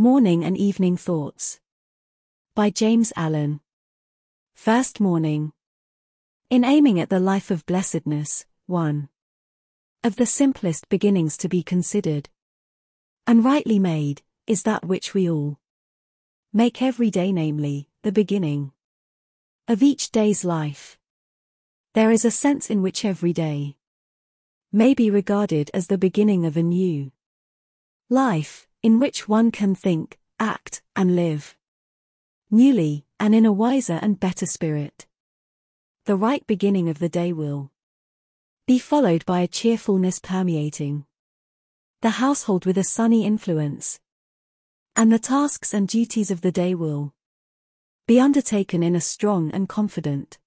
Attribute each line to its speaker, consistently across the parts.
Speaker 1: Morning and Evening Thoughts by James Allen. First Morning. In aiming at the life of blessedness, 1. Of the simplest beginnings to be considered. And rightly made, is that which we all make every day, namely, the beginning of each day's life. There is a sense in which every day may be regarded as the beginning of a new life in which one can think, act, and live newly, and in a wiser and better spirit. The right beginning of the day will be followed by a cheerfulness permeating the household with a sunny influence, and the tasks and duties of the day will be undertaken in a strong and confident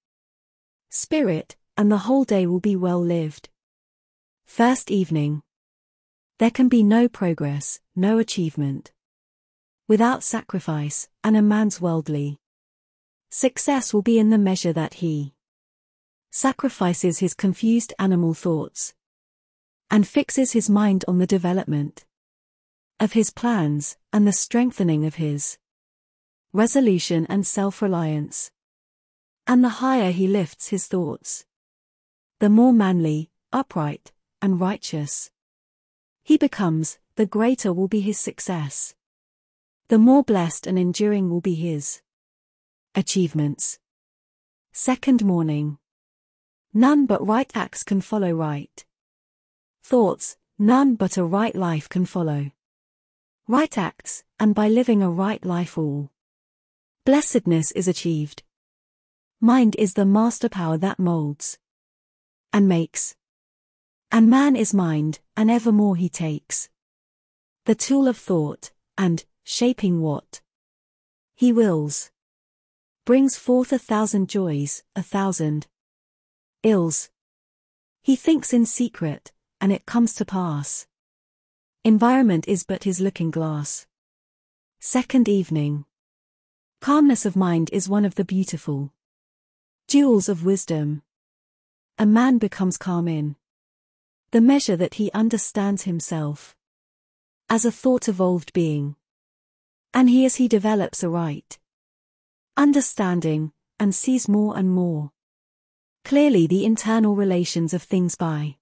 Speaker 1: spirit, and the whole day will be well lived. First evening. There can be no progress, no achievement. Without sacrifice, and a man's worldly success will be in the measure that he sacrifices his confused animal thoughts and fixes his mind on the development of his plans and the strengthening of his resolution and self reliance. And the higher he lifts his thoughts, the more manly, upright, and righteous he becomes, the greater will be his success. The more blessed and enduring will be his achievements. Second morning. None but right acts can follow right thoughts, none but a right life can follow right acts, and by living a right life all blessedness is achieved. Mind is the master power that molds and makes and man is mind, and evermore he takes the tool of thought, and, shaping what he wills, brings forth a thousand joys, a thousand ills. He thinks in secret, and it comes to pass. Environment is but his looking glass. Second evening. Calmness of mind is one of the beautiful jewels of wisdom. A man becomes calm in the measure that he understands himself as a thought evolved being. And he as he develops a right understanding, and sees more and more clearly the internal relations of things by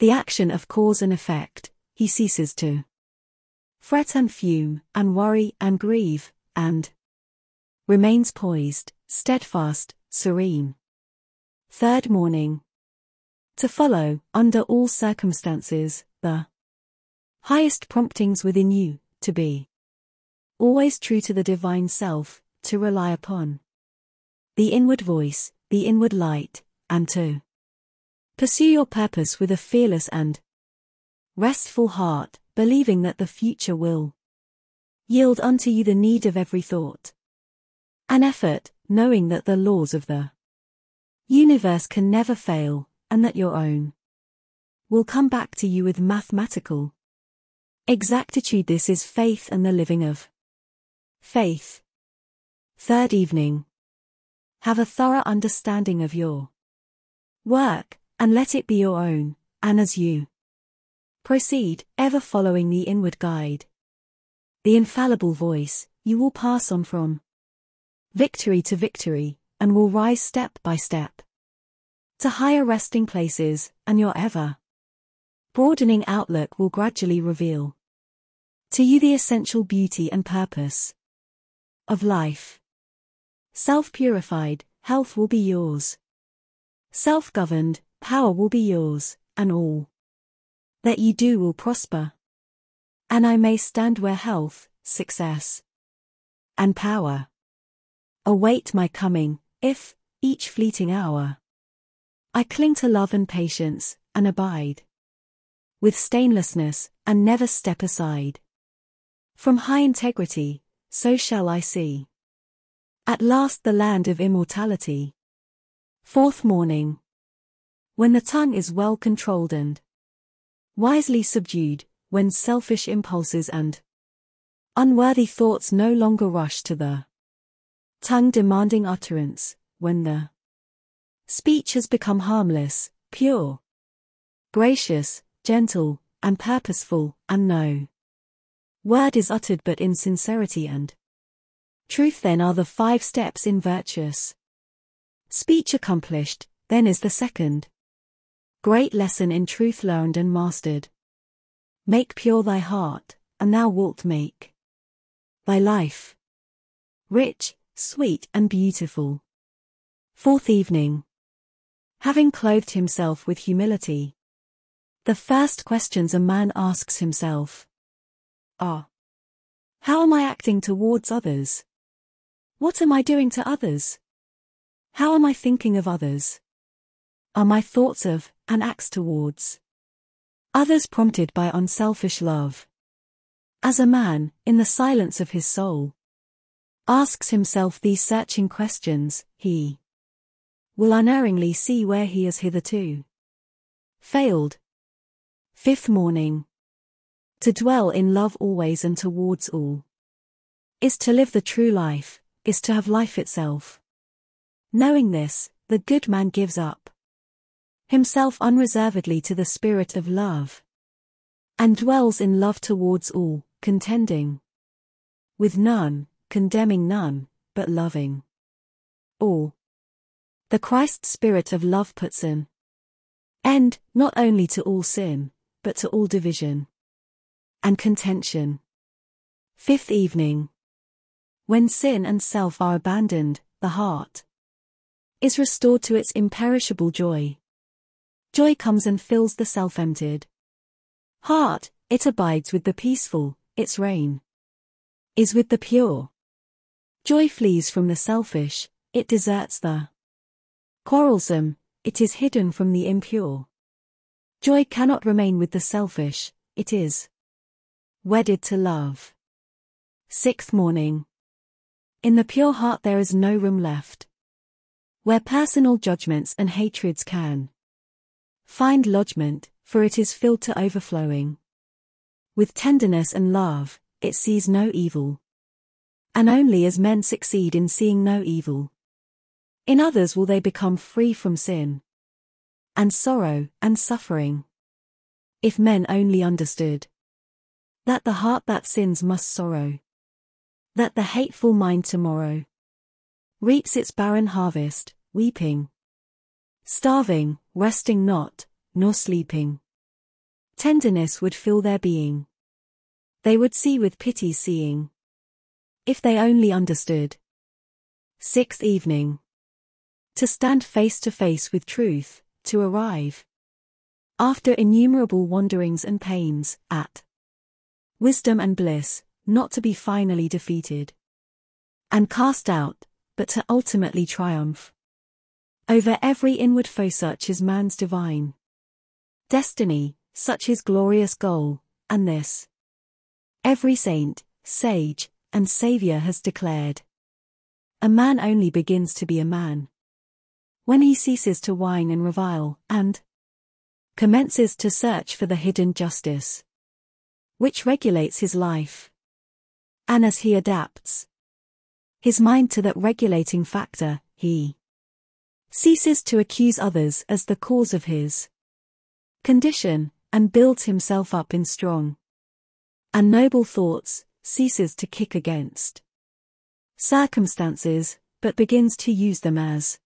Speaker 1: the action of cause and effect, he ceases to fret and fume, and worry and grieve, and remains poised, steadfast, serene. Third morning to follow, under all circumstances, the highest promptings within you, to be always true to the divine self, to rely upon the inward voice, the inward light, and to pursue your purpose with a fearless and restful heart, believing that the future will yield unto you the need of every thought. An effort, knowing that the laws of the universe can never fail, and that your own. We'll come back to you with mathematical exactitude. This is faith and the living of faith. Third evening. Have a thorough understanding of your work, and let it be your own, and as you proceed, ever following the inward guide, the infallible voice, you will pass on from victory to victory, and will rise step by step to higher resting places, and your ever broadening outlook will gradually reveal to you the essential beauty and purpose of life. Self purified, health will be yours. Self governed, power will be yours, and all that you do will prosper. And I may stand where health, success, and power await my coming, if, each fleeting hour, I cling to love and patience, and abide with stainlessness, and never step aside. From high integrity, so shall I see. At last the land of immortality. Fourth morning. When the tongue is well controlled and wisely subdued, when selfish impulses and unworthy thoughts no longer rush to the tongue demanding utterance, when the speech has become harmless, pure, gracious, gentle, and purposeful, and no word is uttered but in sincerity and truth. Then are the five steps in virtuous speech accomplished, then is the second great lesson in truth learned and mastered. Make pure thy heart, and thou wilt make thy life rich, sweet, and beautiful. Fourth evening having clothed himself with humility. The first questions a man asks himself are How am I acting towards others? What am I doing to others? How am I thinking of others? Are my thoughts of, and acts towards, others prompted by unselfish love? As a man, in the silence of his soul, asks himself these searching questions, he will unerringly see where he has hitherto failed. Fifth morning. To dwell in love always and towards all. Is to live the true life, is to have life itself. Knowing this, the good man gives up himself unreservedly to the spirit of love and dwells in love towards all, contending with none, condemning none, but loving all. The Christ spirit of love puts an end, not only to all sin, but to all division and contention. Fifth evening. When sin and self are abandoned, the heart is restored to its imperishable joy. Joy comes and fills the self emptied heart, it abides with the peaceful, its reign is with the pure. Joy flees from the selfish, it deserts the Quarrelsome, it is hidden from the impure. Joy cannot remain with the selfish, it is wedded to love. Sixth morning. In the pure heart there is no room left. Where personal judgments and hatreds can find lodgment, for it is filled to overflowing. With tenderness and love, it sees no evil. And only as men succeed in seeing no evil in others will they become free from sin and sorrow and suffering. If men only understood that the heart that sins must sorrow, that the hateful mind tomorrow reaps its barren harvest, weeping, starving, resting not, nor sleeping. Tenderness would fill their being. They would see with pity seeing. If they only understood. Sixth evening. To stand face to face with truth, to arrive, after innumerable wanderings and pains, at wisdom and bliss, not to be finally defeated and cast out, but to ultimately triumph over every inward foe, such is man's divine destiny, such his glorious goal, and this every saint, sage, and saviour has declared. A man only begins to be a man when he ceases to whine and revile, and commences to search for the hidden justice which regulates his life. And as he adapts his mind to that regulating factor, he ceases to accuse others as the cause of his condition, and builds himself up in strong and noble thoughts, ceases to kick against circumstances, but begins to use them as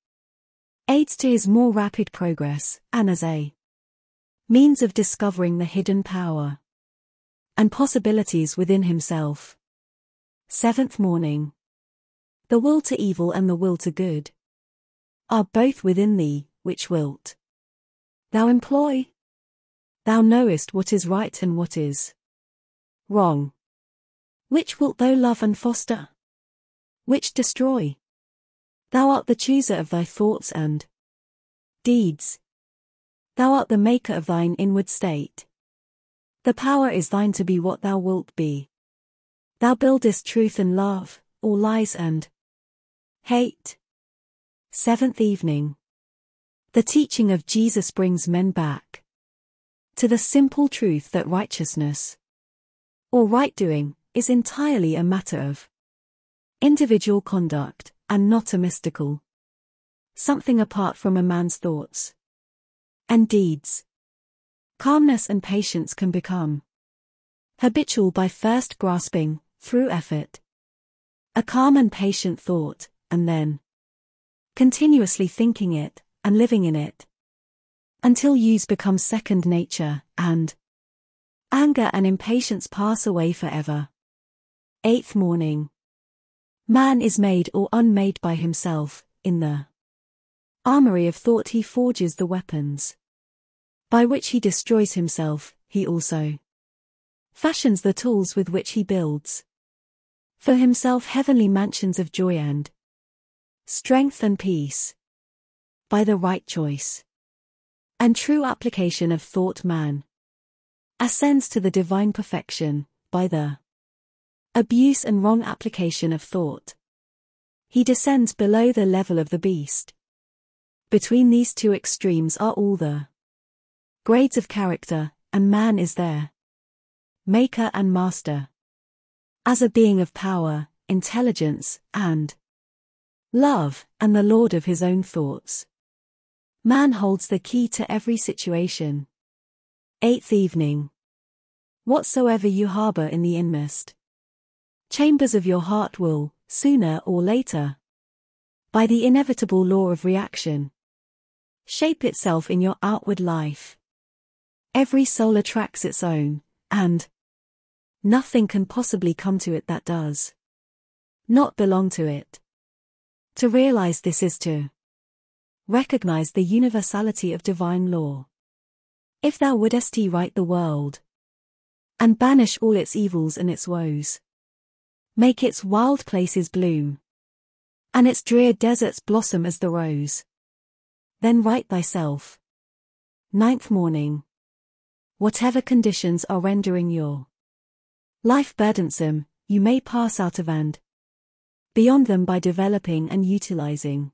Speaker 1: aids to his more rapid progress, and as a means of discovering the hidden power and possibilities within himself. Seventh morning. The will to evil and the will to good are both within thee, which wilt thou employ? Thou knowest what is right and what is wrong. Which wilt thou love and foster? Which destroy? Thou art the chooser of thy thoughts and deeds. Thou art the maker of thine inward state. The power is thine to be what thou wilt be. Thou buildest truth and love, all lies and hate. Seventh evening. The teaching of Jesus brings men back to the simple truth that righteousness or right doing is entirely a matter of individual conduct and not a mystical. Something apart from a man's thoughts and deeds. Calmness and patience can become habitual by first grasping, through effort, a calm and patient thought, and then continuously thinking it and living in it until use becomes second nature and anger and impatience pass away forever. Eighth morning. Man is made or unmade by himself, in the armory of thought he forges the weapons by which he destroys himself, he also fashions the tools with which he builds for himself heavenly mansions of joy and strength and peace by the right choice and true application of thought man ascends to the divine perfection by the abuse and wrong application of thought. He descends below the level of the beast. Between these two extremes are all the grades of character, and man is there. Maker and master. As a being of power, intelligence, and love, and the lord of his own thoughts. Man holds the key to every situation. Eighth evening. Whatsoever you harbor in the inmost chambers of your heart will, sooner or later, by the inevitable law of reaction, shape itself in your outward life. Every soul attracts its own, and nothing can possibly come to it that does not belong to it. To realize this is to recognize the universality of divine law. If thou wouldest right the world and banish all its evils and its woes, make its wild places bloom, and its drear deserts blossom as the rose. Then right thyself. Ninth morning. Whatever conditions are rendering your life burdensome, you may pass out of and beyond them by developing and utilizing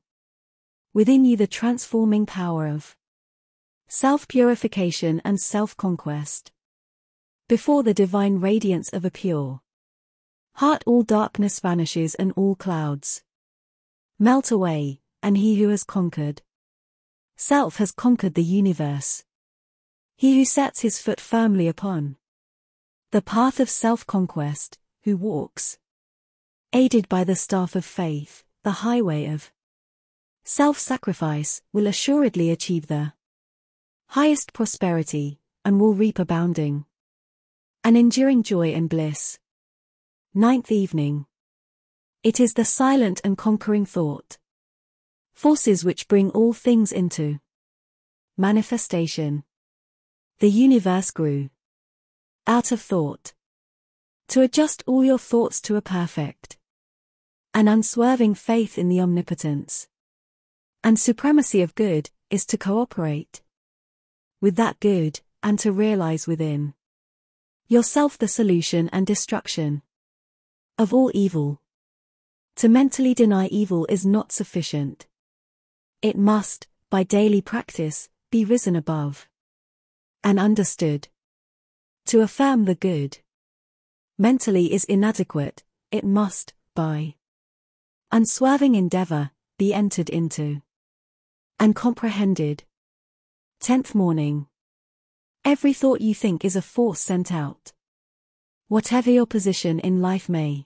Speaker 1: within you the transforming power of self purification and self conquest. Before the divine radiance of a pure Heart all darkness vanishes and all clouds melt away, and he who has conquered self has conquered the universe. He who sets his foot firmly upon the path of self conquest, who walks aided by the staff of faith, the highway of self sacrifice, will assuredly achieve the highest prosperity, and will reap abounding an enduring joy and bliss. Ninth Evening. It is the silent and conquering thought. Forces which bring all things into manifestation. The universe grew out of thought. To adjust all your thoughts to a perfect an unswerving faith in the omnipotence and supremacy of good is to cooperate with that good and to realize within yourself the solution and destruction of all evil. To mentally deny evil is not sufficient. It must, by daily practice, be risen above and understood. To affirm the good mentally is inadequate, it must, by unswerving endeavor, be entered into and comprehended. Tenth morning. Every thought you think is a force sent out whatever your position in life may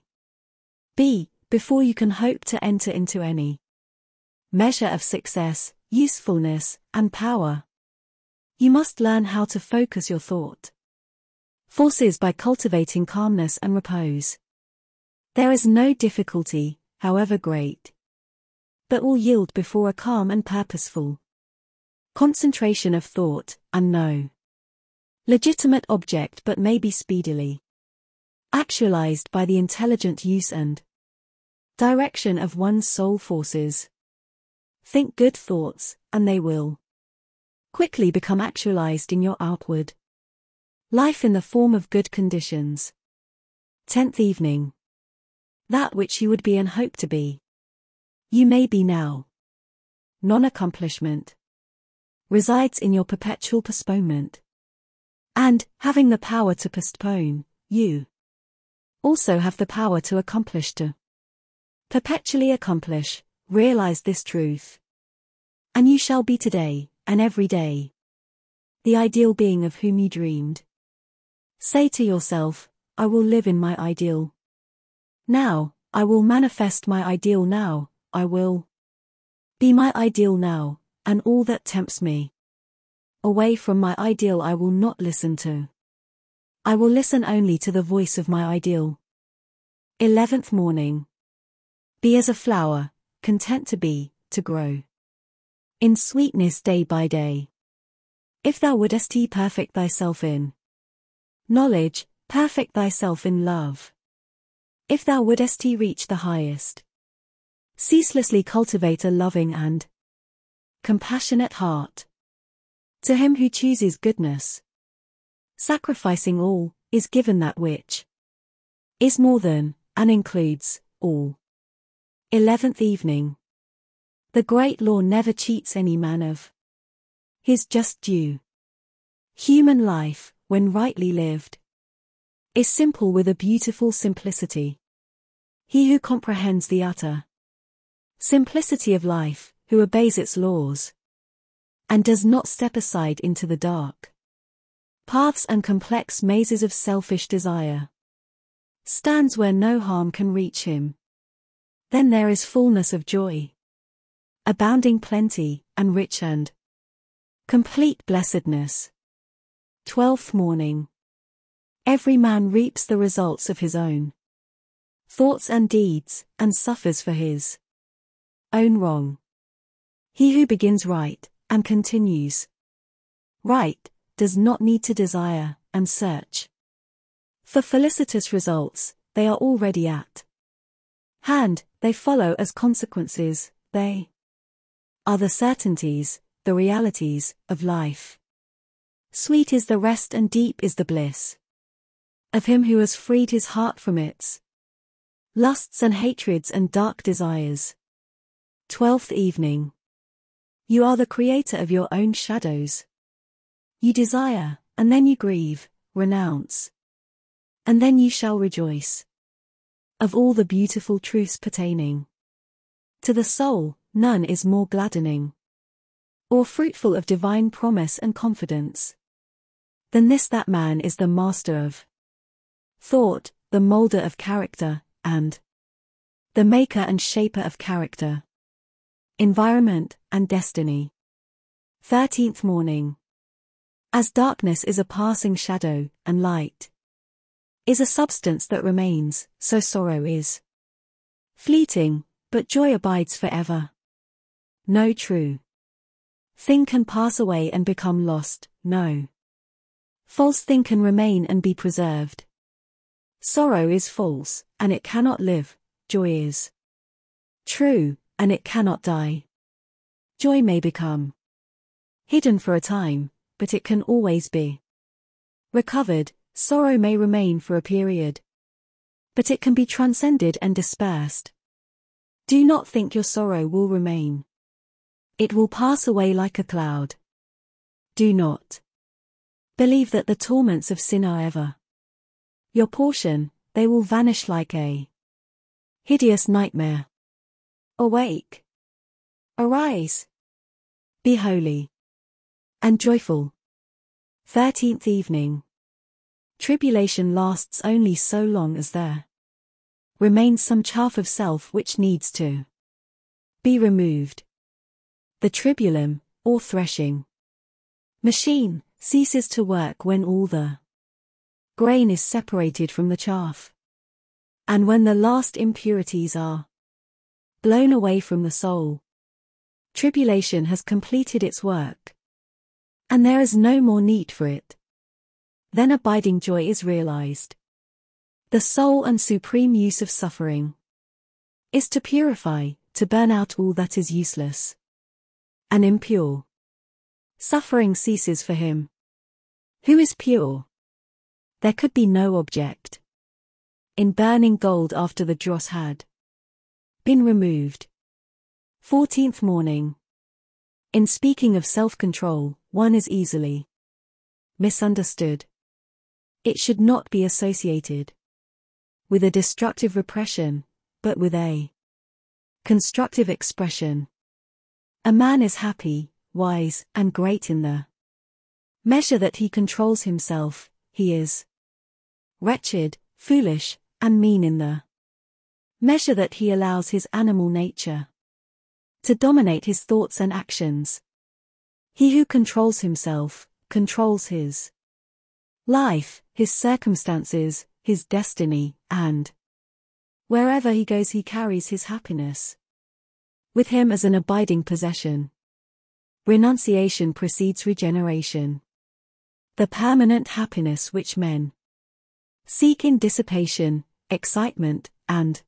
Speaker 1: be, before you can hope to enter into any measure of success, usefulness, and power. You must learn how to focus your thought forces by cultivating calmness and repose. There is no difficulty, however great, but will yield before a calm and purposeful concentration of thought, and no legitimate object but may be speedily actualized by the intelligent use and direction of one's soul forces. Think good thoughts, and they will quickly become actualized in your outward life in the form of good conditions. Tenth evening. That which you would be and hope to be. You may be now. Non accomplishment resides in your perpetual postponement. And, having the power to postpone, you also have the power to accomplish to perpetually accomplish, realize this truth. And you shall be today, and every day, the ideal being of whom you dreamed. Say to yourself, I will live in my ideal. Now, I will manifest my ideal now, I will be my ideal now, and all that tempts me away from my ideal I will not listen to. I will listen only to the voice of my ideal. Eleventh morning. Be as a flower, content to be, to grow. In sweetness day by day. If thou wouldest he perfect thyself in knowledge, perfect thyself in love. If thou wouldest he reach the highest. Ceaselessly cultivate a loving and compassionate heart. To him who chooses goodness, sacrificing all, is given that which is more than, and includes, all. Eleventh evening. The great law never cheats any man of his just due. Human life, when rightly lived, is simple with a beautiful simplicity. He who comprehends the utter simplicity of life, who obeys its laws, and does not step aside into the dark, paths and complex mazes of selfish desire. Stands where no harm can reach him. Then there is fullness of joy, abounding plenty, and rich and complete blessedness. Twelfth morning. Every man reaps the results of his own thoughts and deeds, and suffers for his own wrong. He who begins right, and continues right, does not need to desire and search. For felicitous results, they are already at hand, they follow as consequences, they are the certainties, the realities, of life. Sweet is the rest and deep is the bliss of him who has freed his heart from its lusts and hatreds and dark desires. Twelfth evening. You are the creator of your own shadows. You desire, and then you grieve, renounce. And then you shall rejoice. Of all the beautiful truths pertaining to the soul, none is more gladdening or fruitful of divine promise and confidence than this that man is the master of thought, the moulder of character, and the maker and shaper of character, environment, and destiny. 13th morning. As darkness is a passing shadow, and light is a substance that remains, so sorrow is fleeting, but joy abides forever. No true thing can pass away and become lost, no false thing can remain and be preserved. Sorrow is false, and it cannot live, joy is true, and it cannot die. Joy may become hidden for a time, but it can always be recovered, sorrow may remain for a period. But it can be transcended and dispersed. Do not think your sorrow will remain. It will pass away like a cloud. Do not believe that the torments of sin are ever your portion, they will vanish like a hideous nightmare. Awake. Arise. Be holy and joyful. Thirteenth evening. Tribulation lasts only so long as there remains some chaff of self which needs to be removed. The tribulum, or threshing machine, ceases to work when all the grain is separated from the chaff. And when the last impurities are blown away from the soul, tribulation has completed its work and there is no more need for it. Then abiding joy is realized. The sole and supreme use of suffering is to purify, to burn out all that is useless and impure. Suffering ceases for him. Who is pure? There could be no object. In burning gold after the dross had been removed. Fourteenth morning. In speaking of self-control, one is easily misunderstood. It should not be associated with a destructive repression, but with a constructive expression. A man is happy, wise, and great in the measure that he controls himself, he is wretched, foolish, and mean in the measure that he allows his animal nature to dominate his thoughts and actions. He who controls himself, controls his life, his circumstances, his destiny, and wherever he goes, he carries his happiness with him as an abiding possession. Renunciation precedes regeneration. The permanent happiness which men seek in dissipation, excitement, and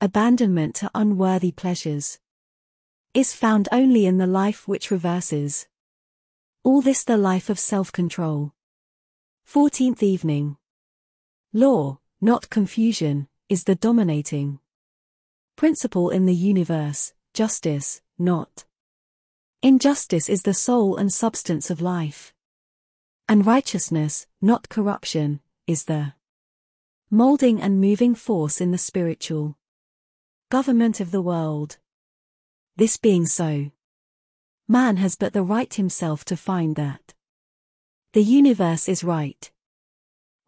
Speaker 1: abandonment to unworthy pleasures is found only in the life which reverses. All this the life of self-control. Fourteenth evening. Law, not confusion, is the dominating principle in the universe, justice, not. Injustice is the soul and substance of life. And righteousness, not corruption, is the molding and moving force in the spiritual government of the world. This being so, man has but the right himself to find that. The universe is right.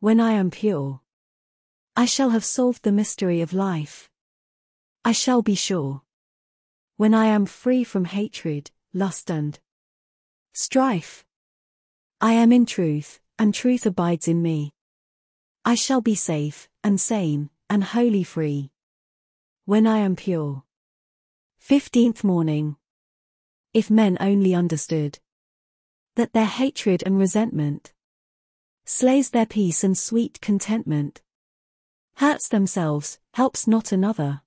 Speaker 1: When I am pure, I shall have solved the mystery of life. I shall be sure. When I am free from hatred, lust and strife, I am in truth, and truth abides in me. I shall be safe, and sane, and wholly free. When I am pure, Fifteenth morning. If men only understood that their hatred and resentment slays their peace and sweet contentment, hurts themselves, helps not another,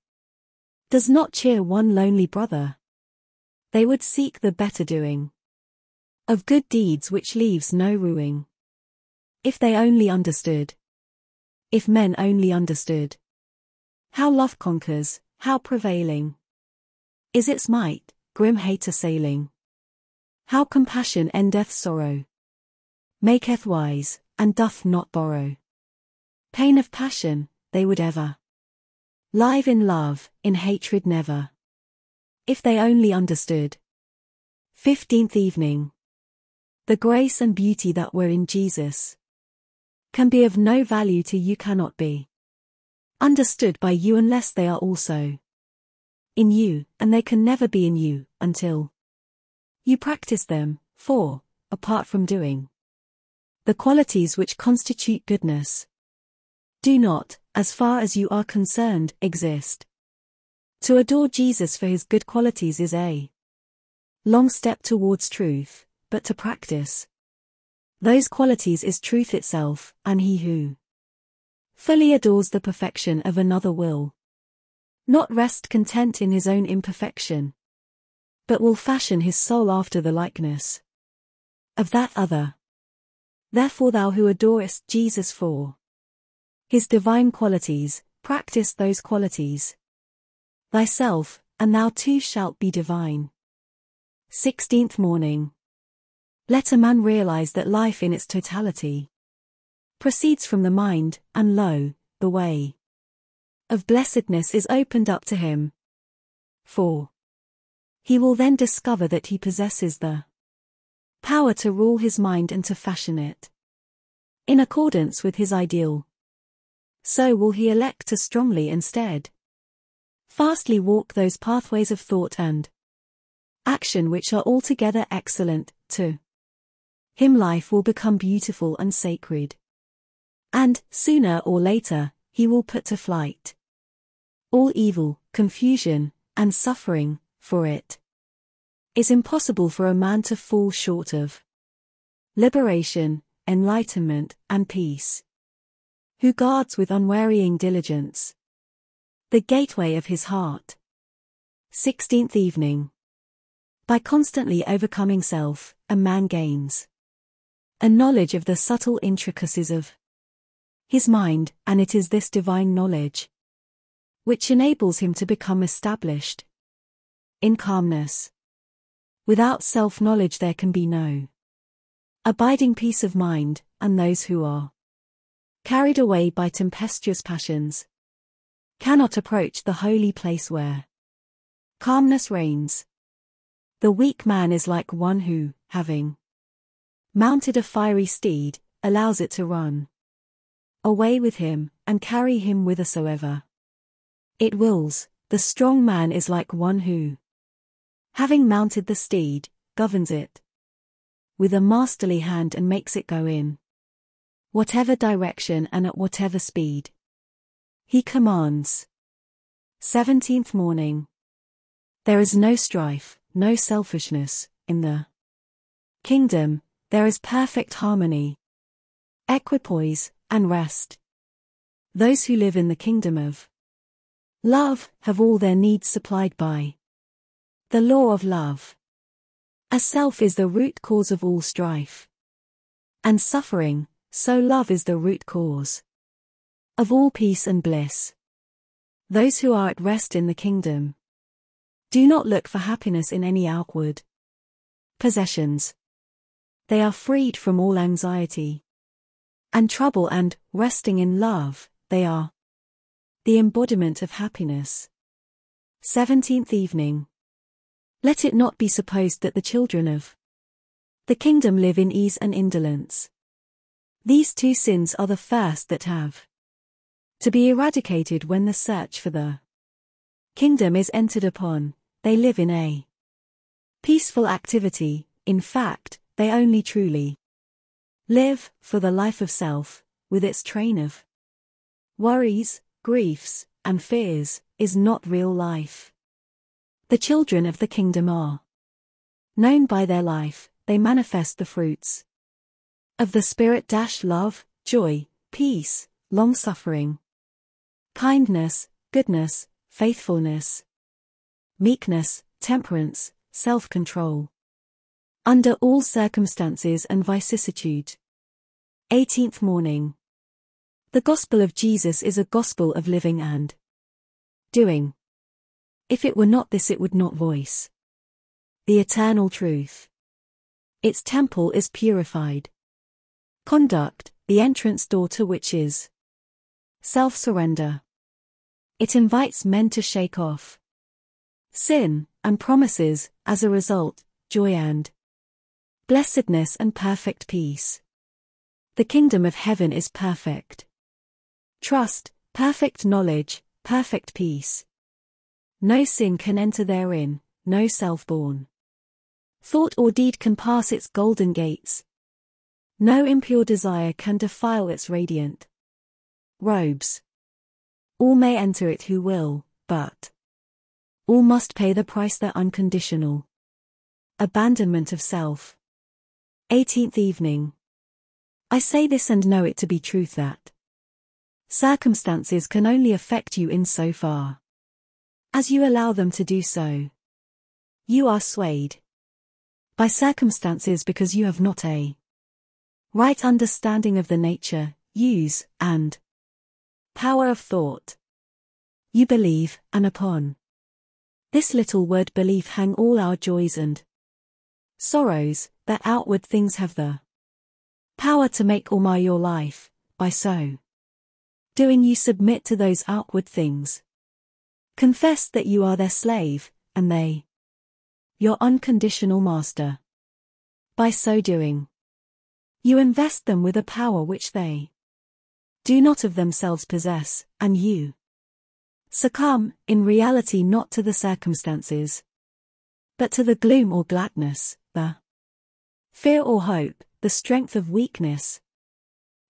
Speaker 1: does not cheer one lonely brother, they would seek the better doing of good deeds which leaves no ruing. If they only understood, if men only understood how love conquers, how prevailing. Is its might, grim hate assailing? How compassion endeth sorrow? Maketh wise, and doth not borrow. Pain of passion, they would ever. Live in love, in hatred never. If they only understood. Fifteenth evening. The grace and beauty that were in Jesus can be of no value to you cannot be understood by you unless they are also in you, and they can never be in you, until you practice them, for, apart from doing the qualities which constitute goodness, do not, as far as you are concerned, exist. To adore Jesus for his good qualities is a long step towards truth, but to practice those qualities is truth itself, and he who fully adores the perfection of another will not rest content in his own imperfection, but will fashion his soul after the likeness of that other. Therefore thou who adorest Jesus for his divine qualities, practice those qualities thyself, and thou too shalt be divine. Sixteenth morning. Let a man realize that life in its totality proceeds from the mind, and lo, the way of blessedness is opened up to him. 4. He will then discover that he possesses the power to rule his mind and to fashion it in accordance with his ideal. So will he elect to strongly instead fastly walk those pathways of thought and action which are altogether excellent, to him life will become beautiful and sacred. And, sooner or later, he will put to flight all evil, confusion, and suffering, for it is impossible for a man to fall short of liberation, enlightenment, and peace. Who guards with unwearying diligence the gateway of his heart. 16th Evening By constantly overcoming self, a man gains a knowledge of the subtle intricacies of his mind, and it is this divine knowledge which enables him to become established in calmness. Without self knowledge, there can be no abiding peace of mind, and those who are carried away by tempestuous passions cannot approach the holy place where calmness reigns. The weak man is like one who, having mounted a fiery steed, allows it to run away with him, and carry him whithersoever it wills. the strong man is like one who, having mounted the steed, governs it with a masterly hand and makes it go in whatever direction and at whatever speed. He commands. Seventeenth morning. There is no strife, no selfishness, in the kingdom, there is perfect harmony, equipoise, and rest. Those who live in the kingdom of love, have all their needs supplied by the law of love. A self is the root cause of all strife and suffering, so love is the root cause of all peace and bliss. Those who are at rest in the kingdom do not look for happiness in any outward possessions. They are freed from all anxiety and trouble and, resting in love, they are the embodiment of happiness. Seventeenth evening. Let it not be supposed that the children of the kingdom live in ease and indolence. These two sins are the first that have to be eradicated when the search for the kingdom is entered upon, they live in a peaceful activity, in fact, they only truly live for the life of self, with its train of worries, griefs, and fears, is not real life. The children of the kingdom are known by their life, they manifest the fruits of the Spirit dash love, joy, peace, long suffering, kindness, goodness, faithfulness, meekness, temperance, self control. Under all circumstances and vicissitude. 18th morning. The gospel of Jesus is a gospel of living and doing. If it were not this, it would not voice the eternal truth. Its temple is purified. Conduct, the entrance door to which is self surrender. It invites men to shake off sin and promises, as a result, joy and blessedness and perfect peace. The kingdom of heaven is perfect trust, perfect knowledge, perfect peace. No sin can enter therein, no self born. Thought or deed can pass its golden gates. No impure desire can defile its radiant robes. All may enter it who will, but all must pay the price their unconditional abandonment of self. 18th evening. I say this and know it to be truth that Circumstances can only affect you insofar as you allow them to do so. You are swayed by circumstances because you have not a right understanding of the nature, use, and power of thought. You believe, and upon this little word belief hang all our joys and sorrows, that outward things have the power to make or mar your life, by so doing you submit to those outward things. Confess that you are their slave, and they your unconditional master. By so doing, you invest them with a power which they do not of themselves possess, and you succumb, in reality not to the circumstances, but to the gloom or gladness, the fear or hope, the strength of weakness,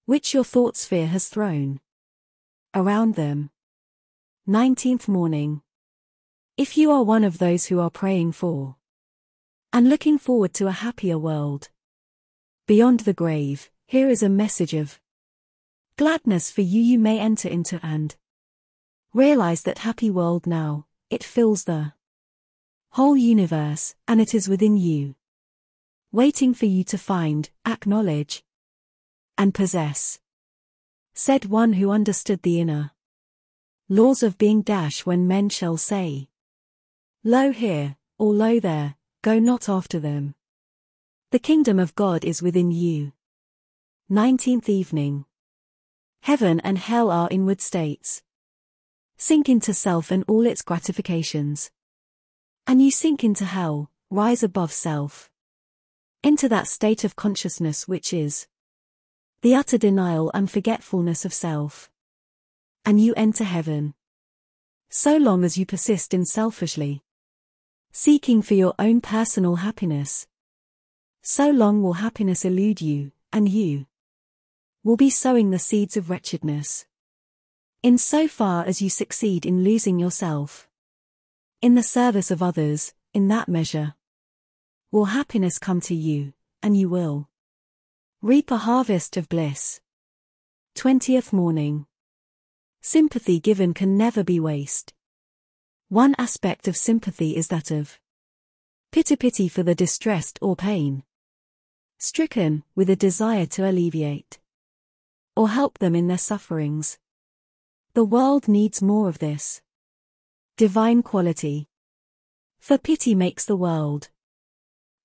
Speaker 1: which your thoughts fear has thrown around them. 19th morning. If you are one of those who are praying for and looking forward to a happier world, beyond the grave, here is a message of gladness for you you may enter into and realize that happy world now, it fills the whole universe, and it is within you. Waiting for you to find, acknowledge, and possess said one who understood the inner laws of being dash when men shall say, Lo here, or lo there, go not after them. The kingdom of God is within you. Nineteenth evening. Heaven and hell are inward states. Sink into self and all its gratifications. And you sink into hell, rise above self. Enter that state of consciousness which is the utter denial and forgetfulness of self. And you enter heaven. So long as you persist in selfishly seeking for your own personal happiness, so long will happiness elude you, and you will be sowing the seeds of wretchedness. In so far as you succeed in losing yourself, in the service of others, in that measure, will happiness come to you, and you will Reap a harvest of bliss. 20th morning. Sympathy given can never be waste. One aspect of sympathy is that of pity pity for the distressed or pain. Stricken with a desire to alleviate or help them in their sufferings. The world needs more of this. Divine quality. For pity makes the world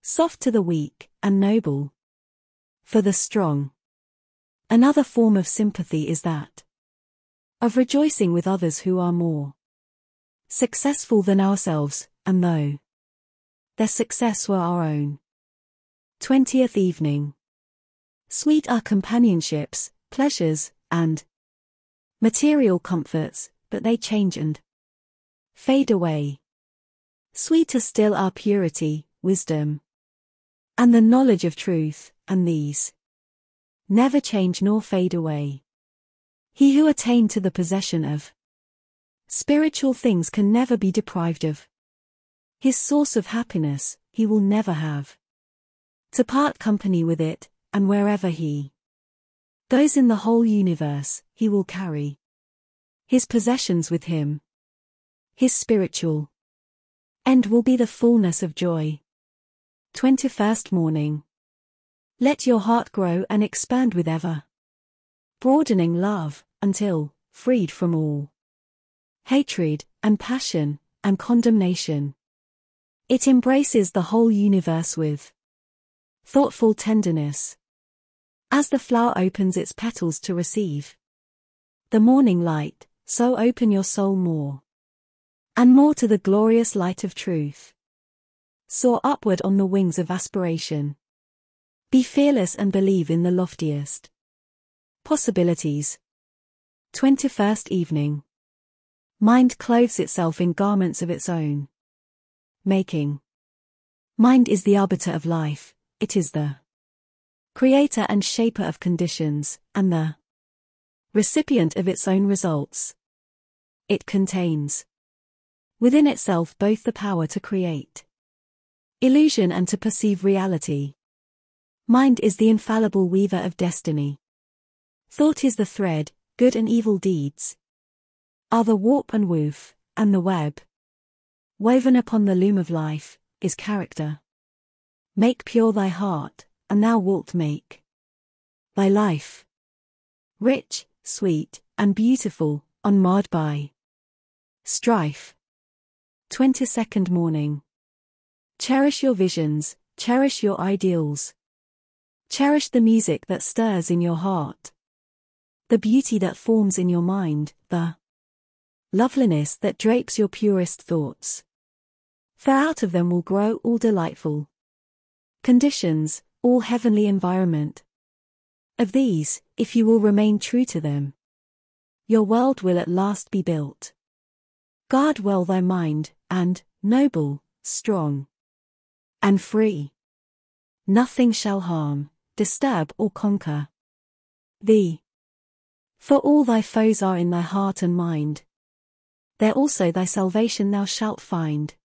Speaker 1: soft to the weak and noble for the strong. Another form of sympathy is that of rejoicing with others who are more successful than ourselves, and though their success were our own. Twentieth evening. Sweet are companionships, pleasures, and material comforts, but they change and fade away. Sweeter still are purity, wisdom, and the knowledge of truth, and these never change nor fade away. He who attained to the possession of spiritual things can never be deprived of. His source of happiness, he will never have. To part company with it, and wherever he goes in the whole universe, he will carry his possessions with him. His spiritual end will be the fullness of joy. 21st morning. Let your heart grow and expand with ever broadening love, until freed from all hatred and passion and condemnation. It embraces the whole universe with thoughtful tenderness. As the flower opens its petals to receive the morning light, so open your soul more and more to the glorious light of truth. Soar upward on the wings of aspiration. Be fearless and believe in the loftiest possibilities. 21st Evening Mind clothes itself in garments of its own. Making Mind is the arbiter of life, it is the creator and shaper of conditions, and the recipient of its own results. It contains within itself both the power to create illusion and to perceive reality. Mind is the infallible weaver of destiny. Thought is the thread, good and evil deeds. Are the warp and woof, and the web. Woven upon the loom of life, is character. Make pure thy heart, and thou wilt make thy life rich, sweet, and beautiful, unmarred by strife. 22nd morning. Cherish your visions, cherish your ideals. Cherish the music that stirs in your heart. The beauty that forms in your mind, the loveliness that drapes your purest thoughts. For out of them will grow all delightful conditions, all heavenly environment. Of these, if you will remain true to them, your world will at last be built. Guard well thy mind, and, noble, strong, and free, nothing shall harm disturb or conquer thee. For all thy foes are in thy heart and mind. There also thy salvation thou shalt find.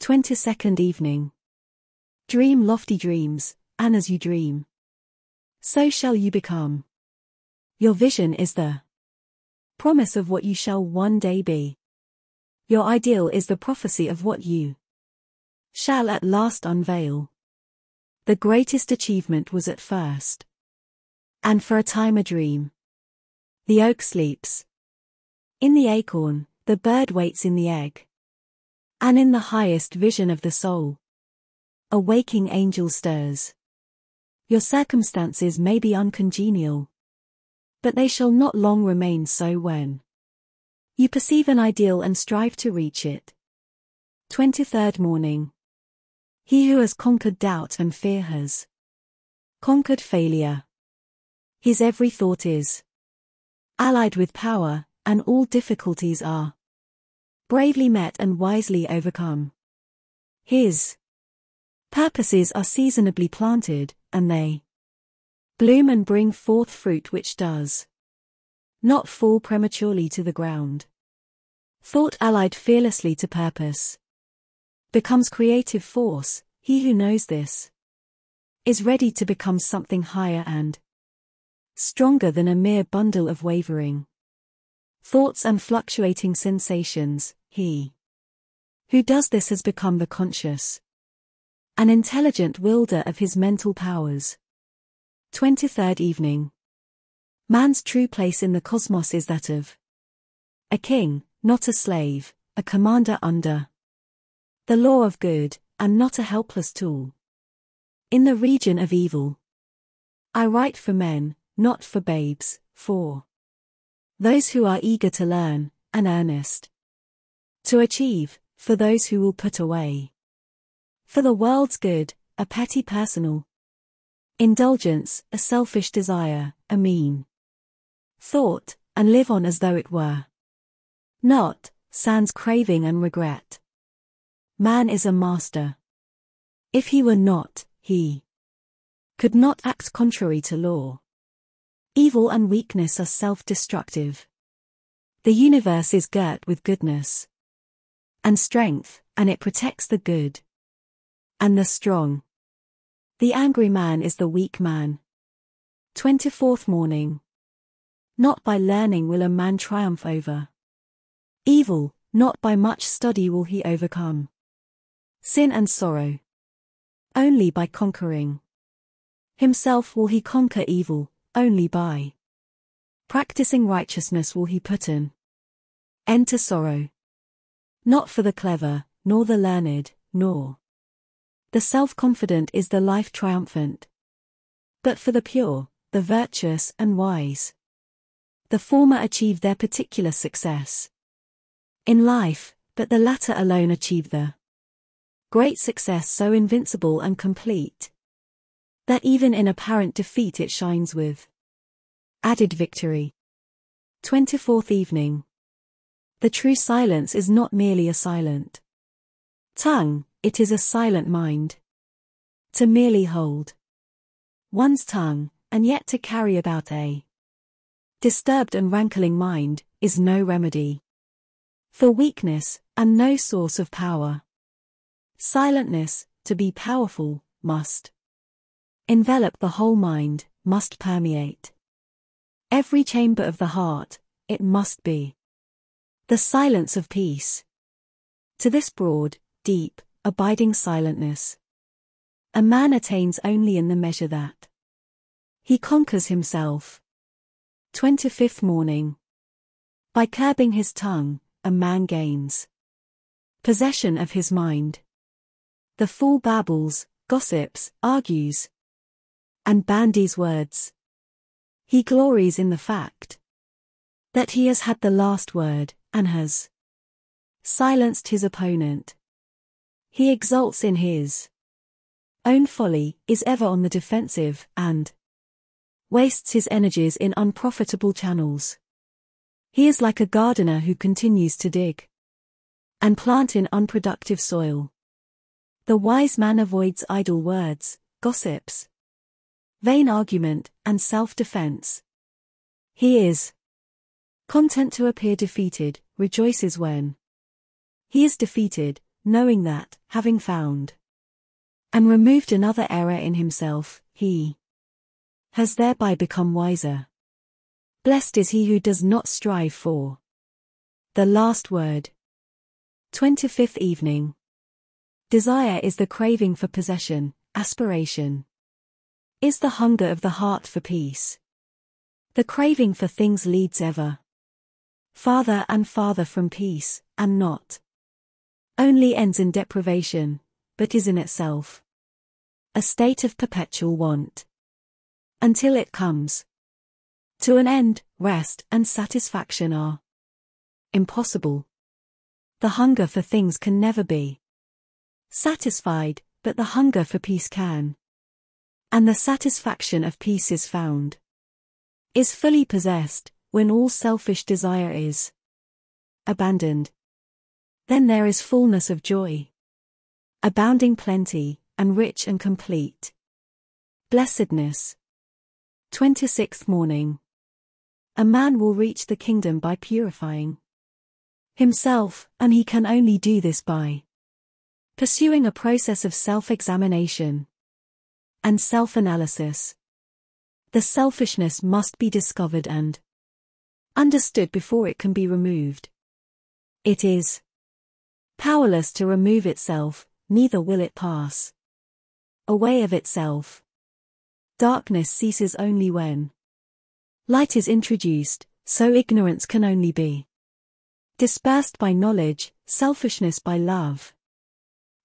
Speaker 1: 22nd Evening. Dream lofty dreams, and as you dream, so shall you become. Your vision is the promise of what you shall one day be. Your ideal is the prophecy of what you shall at last unveil. The greatest achievement was at first. And for a time a dream. The oak sleeps. In the acorn, the bird waits in the egg. And in the highest vision of the soul. A waking angel stirs. Your circumstances may be uncongenial. But they shall not long remain so when you perceive an ideal and strive to reach it. 23rd morning. He who has conquered doubt and fear has conquered failure. His every thought is allied with power, and all difficulties are bravely met and wisely overcome. His purposes are seasonably planted, and they bloom and bring forth fruit which does not fall prematurely to the ground. Thought allied fearlessly to purpose becomes creative force, he who knows this is ready to become something higher and stronger than a mere bundle of wavering thoughts and fluctuating sensations, he who does this has become the conscious an intelligent wielder of his mental powers. 23rd Evening Man's true place in the cosmos is that of a king, not a slave, a commander under the law of good, and not a helpless tool. In the region of evil. I write for men, not for babes, for those who are eager to learn, and earnest to achieve, for those who will put away. For the world's good, a petty personal indulgence, a selfish desire, a mean thought, and live on as though it were not, sans craving and regret. Man is a master. If he were not, he could not act contrary to law. Evil and weakness are self-destructive. The universe is girt with goodness and strength, and it protects the good and the strong. The angry man is the weak man. 24th morning. Not by learning will a man triumph over evil, not by much study will he overcome sin and sorrow. Only by conquering himself will he conquer evil, only by practicing righteousness will he put in end to sorrow. Not for the clever, nor the learned, nor the self confident is the life triumphant, but for the pure, the virtuous, and wise. The former achieve their particular success in life, but the latter alone achieve the great success so invincible and complete. That even in apparent defeat it shines with added victory. 24th evening. The true silence is not merely a silent tongue, it is a silent mind. To merely hold one's tongue, and yet to carry about a disturbed and rankling mind, is no remedy for weakness, and no source of power. Silentness, to be powerful, must envelop the whole mind, must permeate every chamber of the heart, it must be the silence of peace. To this broad, deep, abiding silentness, a man attains only in the measure that he conquers himself. 25th Morning By curbing his tongue, a man gains possession of his mind the fool babbles, gossips, argues, and bandies words. He glories in the fact that he has had the last word, and has silenced his opponent. He exults in his own folly, is ever on the defensive, and wastes his energies in unprofitable channels. He is like a gardener who continues to dig and plant in unproductive soil. The wise man avoids idle words, gossips, vain argument, and self-defense. He is content to appear defeated, rejoices when he is defeated, knowing that, having found and removed another error in himself, he has thereby become wiser. Blessed is he who does not strive for the last word. 25th evening. Desire is the craving for possession, aspiration. Is the hunger of the heart for peace. The craving for things leads ever. Farther and farther from peace, and not. Only ends in deprivation, but is in itself. A state of perpetual want. Until it comes. To an end, rest and satisfaction are impossible. The hunger for things can never be satisfied, but the hunger for peace can. And the satisfaction of peace is found. Is fully possessed, when all selfish desire is abandoned. Then there is fullness of joy. Abounding plenty, and rich and complete. Blessedness. 26th Morning. A man will reach the kingdom by purifying himself, and he can only do this by pursuing a process of self-examination and self-analysis. The selfishness must be discovered and understood before it can be removed. It is powerless to remove itself, neither will it pass away of itself. Darkness ceases only when light is introduced, so ignorance can only be dispersed by knowledge, selfishness by love.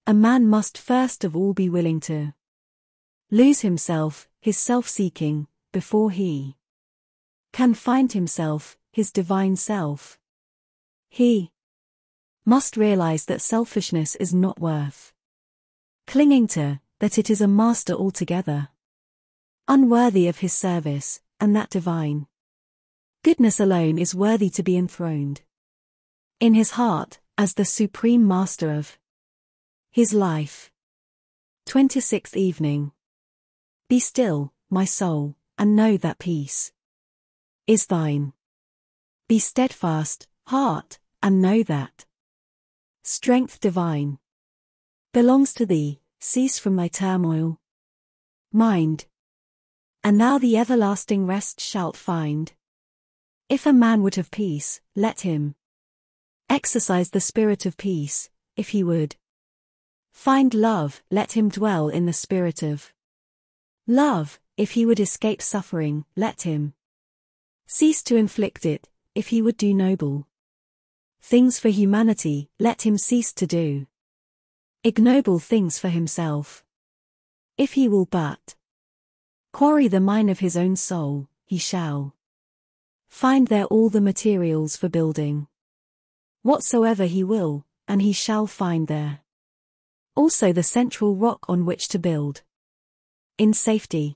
Speaker 1: A man must first of all be willing to lose himself, his self seeking, before he can find himself, his divine self. He must realize that selfishness is not worth clinging to, that it is a master altogether, unworthy of his service, and that divine goodness alone is worthy to be enthroned in his heart as the supreme master of his life. 26th evening. Be still, my soul, and know that peace is thine. Be steadfast, heart, and know that strength divine belongs to thee, cease from thy turmoil. Mind. And thou the everlasting rest shalt find. If a man would have peace, let him exercise the spirit of peace, if he would Find love, let him dwell in the spirit of love, if he would escape suffering, let him cease to inflict it, if he would do noble things for humanity, let him cease to do ignoble things for himself. If he will but quarry the mine of his own soul, he shall find there all the materials for building whatsoever he will, and he shall find there also the central rock on which to build. In safety.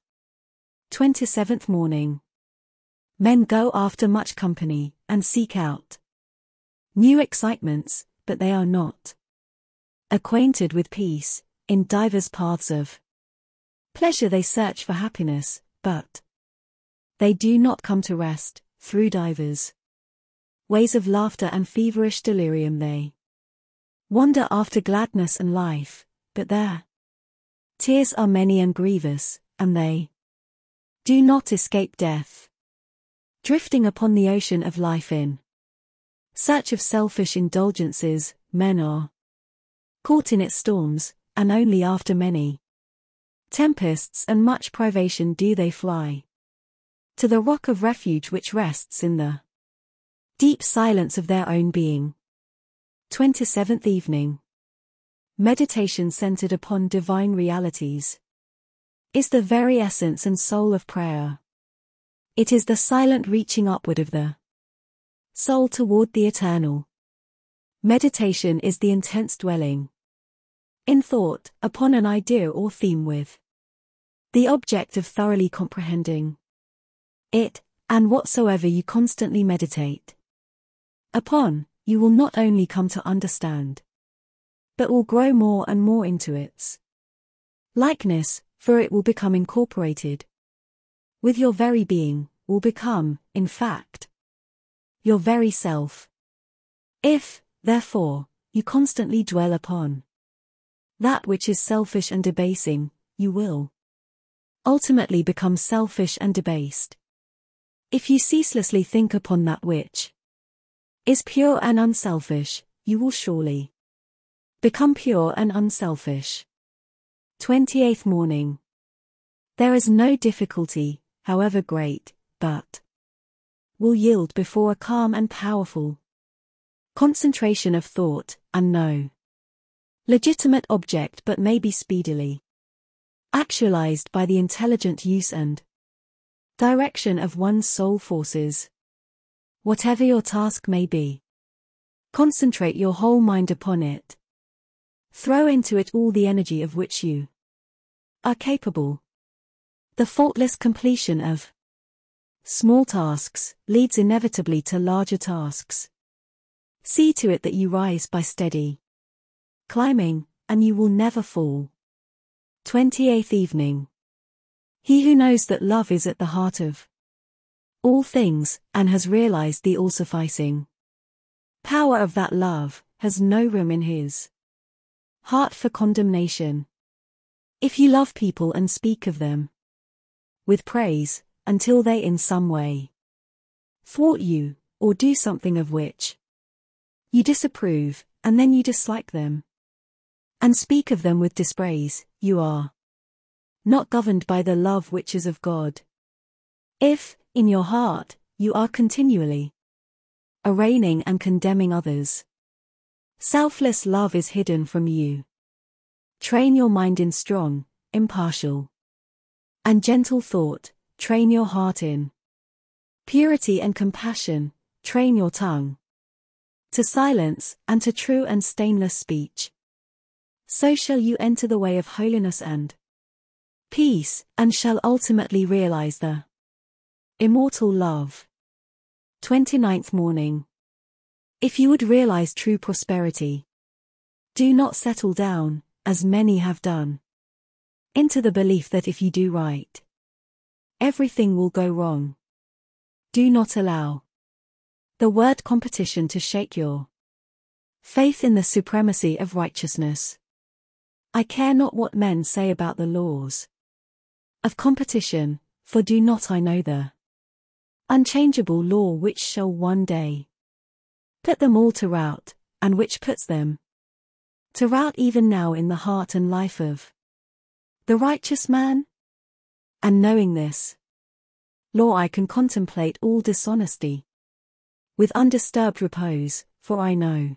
Speaker 1: 27th morning. Men go after much company, and seek out new excitements, but they are not acquainted with peace, in divers paths of pleasure they search for happiness, but they do not come to rest, through divers ways of laughter and feverish delirium they Wander after gladness and life, but there, tears are many and grievous, and they do not escape death. Drifting upon the ocean of life in search of selfish indulgences, men are caught in its storms, and only after many tempests and much privation do they fly to the rock of refuge which rests in the deep silence of their own being. 27th Evening Meditation centered upon divine realities is the very essence and soul of prayer. It is the silent reaching upward of the soul toward the eternal. Meditation is the intense dwelling in thought upon an idea or theme with the object of thoroughly comprehending it, and whatsoever you constantly meditate upon you will not only come to understand, but will grow more and more into its likeness, for it will become incorporated with your very being, will become, in fact, your very self. If, therefore, you constantly dwell upon that which is selfish and debasing, you will ultimately become selfish and debased. If you ceaselessly think upon that which is pure and unselfish, you will surely become pure and unselfish. 28th Morning There is no difficulty, however great, but will yield before a calm and powerful concentration of thought, and no legitimate object but may be speedily actualized by the intelligent use and direction of one's soul forces whatever your task may be. Concentrate your whole mind upon it. Throw into it all the energy of which you are capable. The faultless completion of small tasks leads inevitably to larger tasks. See to it that you rise by steady climbing, and you will never fall. 28th Evening He who knows that love is at the heart of all things, and has realized the all sufficing power of that love, has no room in his heart for condemnation. If you love people and speak of them with praise, until they in some way thwart you, or do something of which you disapprove, and then you dislike them, and speak of them with dispraise, you are not governed by the love which is of God. If, in your heart, you are continually arraigning and condemning others. Selfless love is hidden from you. Train your mind in strong, impartial, and gentle thought, train your heart in purity and compassion, train your tongue to silence and to true and stainless speech. So shall you enter the way of holiness and peace, and shall ultimately realize the Immortal Love. 29th Morning. If you would realize true prosperity, do not settle down, as many have done, into the belief that if you do right, everything will go wrong. Do not allow the word competition to shake your faith in the supremacy of righteousness. I care not what men say about the laws of competition, for do not I know the unchangeable law which shall one day put them all to rout, and which puts them to rout even now in the heart and life of the righteous man? And knowing this law, I can contemplate all dishonesty with undisturbed repose, for I know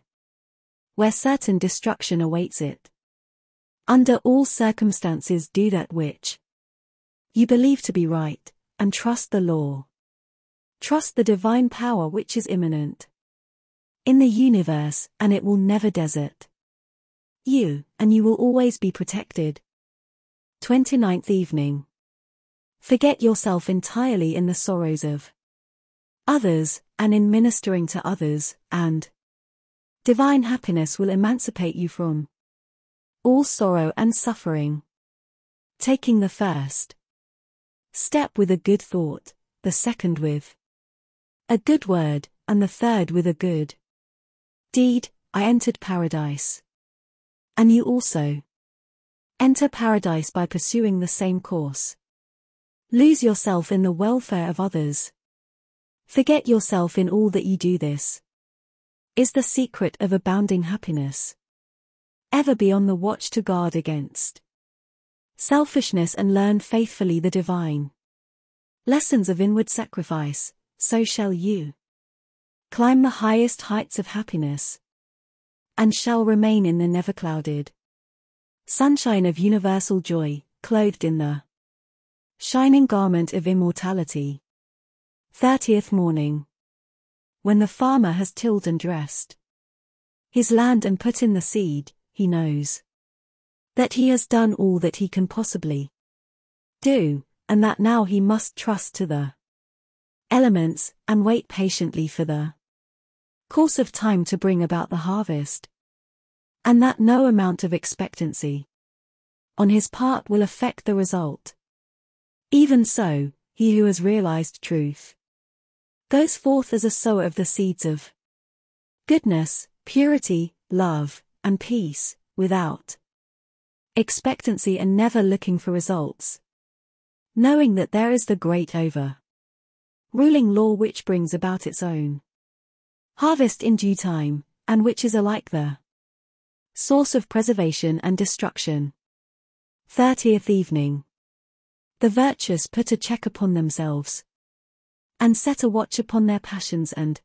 Speaker 1: where certain destruction awaits it. Under all circumstances, do that which you believe to be right, and trust the law. Trust the divine power which is immanent in the universe, and it will never desert you, and you will always be protected. 29th Evening. Forget yourself entirely in the sorrows of others, and in ministering to others, and divine happiness will emancipate you from all sorrow and suffering. Taking the first step with a good thought, the second with a good word, and the third with a good deed, I entered paradise. And you also enter paradise by pursuing the same course. Lose yourself in the welfare of others. Forget yourself in all that you do this is the secret of abounding happiness. Ever be on the watch to guard against selfishness and learn faithfully the divine lessons of inward sacrifice, so shall you climb the highest heights of happiness and shall remain in the never clouded sunshine of universal joy, clothed in the shining garment of immortality. Thirtieth morning. When the farmer has tilled and dressed his land and put in the seed, he knows that he has done all that he can possibly do, and that now he must trust to the elements, and wait patiently for the course of time to bring about the harvest. And that no amount of expectancy on his part will affect the result. Even so, he who has realized truth goes forth as a sower of the seeds of goodness, purity, love, and peace, without expectancy and never looking for results. Knowing that there is the great over ruling law which brings about its own harvest in due time, and which is alike the source of preservation and destruction. Thirtieth evening. The virtuous put a check upon themselves and set a watch upon their passions and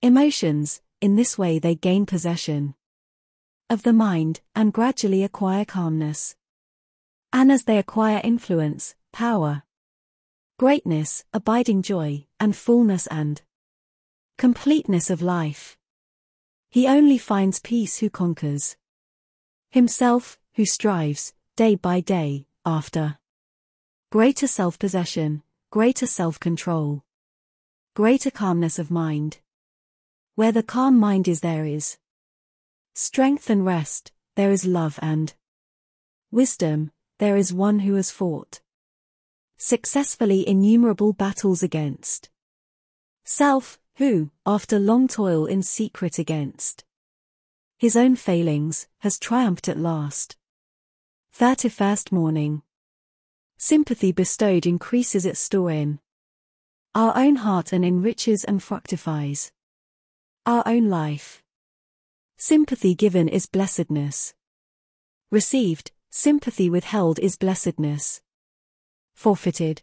Speaker 1: emotions, in this way they gain possession of the mind and gradually acquire calmness. And as they acquire influence, power, greatness, abiding joy, and fullness and completeness of life. He only finds peace who conquers himself, who strives, day by day, after greater self possession, greater self control, greater calmness of mind. Where the calm mind is, there is strength and rest, there is love and wisdom, there is one who has fought successfully innumerable battles against self, who, after long toil in secret against his own failings, has triumphed at last. 31st morning. Sympathy bestowed increases its store in our own heart and enriches and fructifies our own life. Sympathy given is blessedness. Received, sympathy withheld is blessedness forfeited.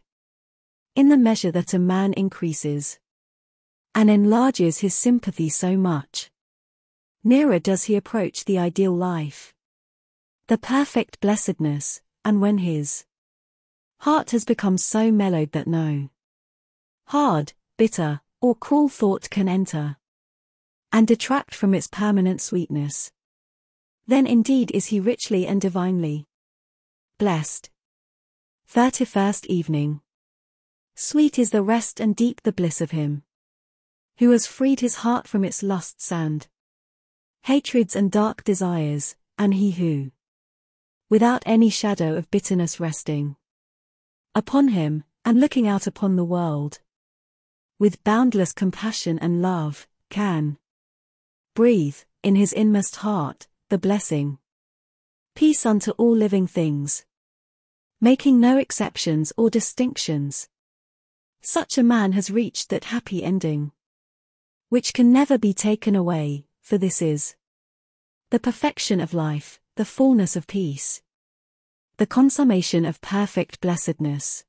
Speaker 1: In the measure that a man increases and enlarges his sympathy so much, nearer does he approach the ideal life, the perfect blessedness, and when his heart has become so mellowed that no hard, bitter, or cruel thought can enter and detract from its permanent sweetness. Then indeed is he richly and divinely blessed. 31st Evening. Sweet is the rest and deep the bliss of him who has freed his heart from its lusts and hatreds and dark desires, and he who, without any shadow of bitterness resting upon him, and looking out upon the world, with boundless compassion and love, can breathe, in his inmost heart, the blessing, peace unto all living things, making no exceptions or distinctions. Such a man has reached that happy ending, which can never be taken away, for this is the perfection of life, the fullness of peace, the consummation of perfect blessedness.